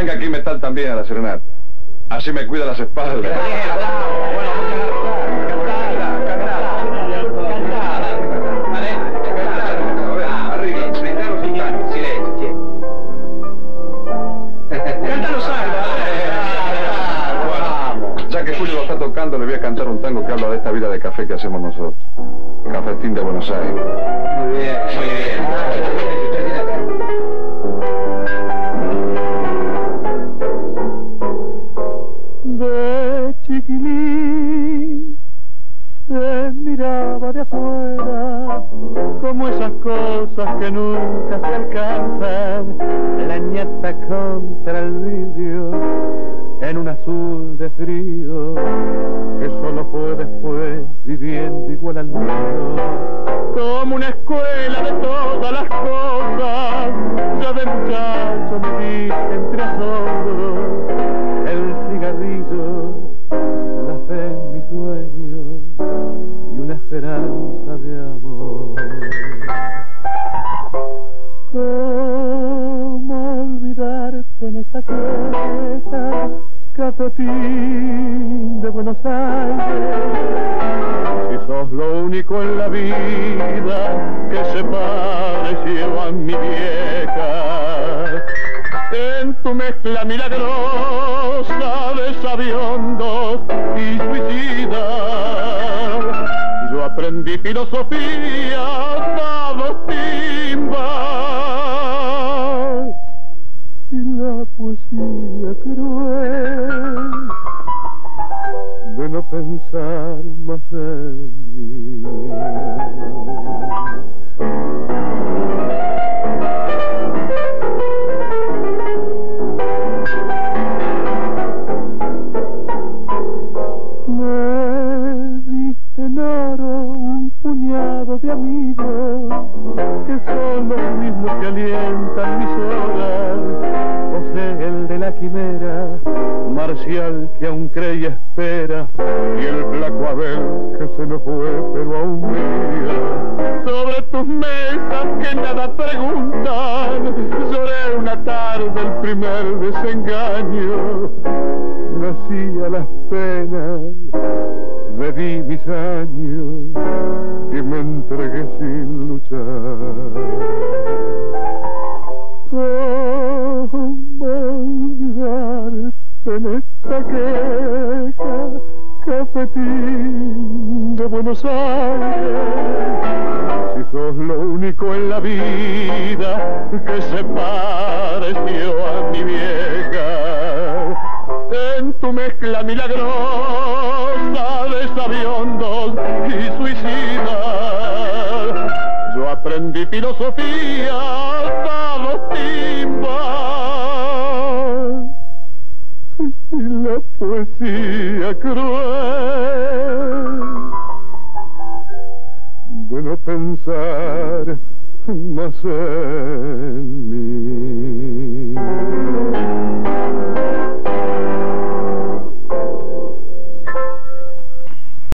venga aquí metal también a la serenata. Así me cuida las espaldas. Ya que Julio lo está tocando, le voy a cantar un tango que habla de esta vida de café que hacemos nosotros. Cafetín de Buenos Aires. Muy bien, muy bien. De chiquilín miraba de afuera como esas cosas que nunca se alcanzan la ñata contra el vidrio en un azul de frío que solo fue después viviendo igual al mío esperanza de amor. ¿Cómo olvidarte en esta quieta cafetín de Buenos Aires? Si sos lo único en la vida que se pareció a mi vieja en tu mezcla milagrosa de sabiondos filosofía, dado timbas y la poesía cruel de no pensar más en mí. De amigos que son los mismos que alientan mis horas. José, el de la quimera, Marcial que aún cree y espera, y el flaco Abel que se me fue pero aún mira. Sobre tus mesas que nada preguntan, lloré una tarde el primer desengaño nací a las penas, bebí mis años y me entregué sin luchar. ¿Cómo olvidarte en esta queja, cafetín de Buenos Aires? Si sos lo único en la vida que se pareció a mi vieja en tu mezcla milagrosa de sabiondos y suicidas. Aprendí filosofía dado timbas y la poesía cruel. De no pensar más en